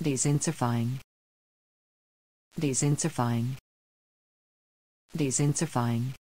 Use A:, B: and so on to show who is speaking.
A: Desensifying. Desensifying. Desensifying.